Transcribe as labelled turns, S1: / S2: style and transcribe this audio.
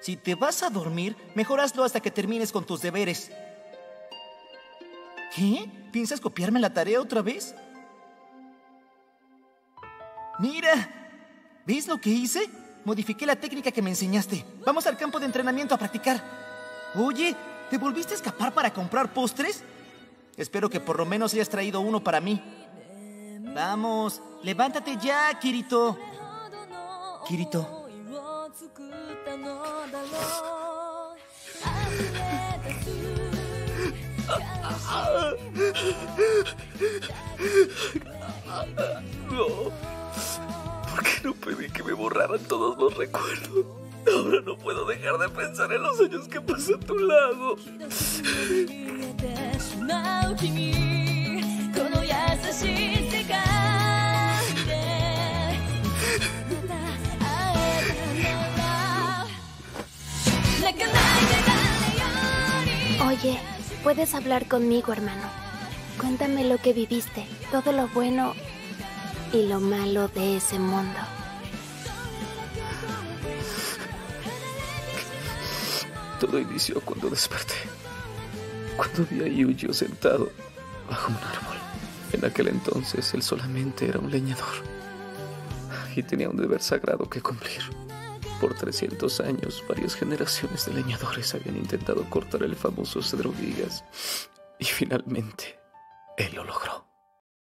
S1: Si te vas a dormir, mejor hazlo hasta que termines con tus deberes. ¿Qué? ¿Piensas copiarme la tarea otra vez? Mira, ¿ves lo que hice? Modifiqué la técnica que me enseñaste. Vamos al campo de entrenamiento a practicar. Oye, ¿te volviste a escapar para comprar postres? Espero que por lo menos hayas traído uno para mí. Vamos, levántate ya, Kirito. Kirito.
S2: No. ¿Por qué no pedí que me borraran todos los recuerdos? Ahora no puedo dejar de pensar en los años que pasé a tu lado.
S3: Oye, puedes hablar conmigo, hermano. Cuéntame lo que viviste, todo lo bueno y lo malo de ese mundo.
S2: Todo inició cuando desperté. Cuando vi a Yuyo sentado bajo un árbol. En aquel entonces él solamente era un leñador. Y tenía un deber sagrado que cumplir. Por 300 años, varias generaciones de leñadores habían intentado cortar el famoso cedro vigas. Y finalmente, él lo logró.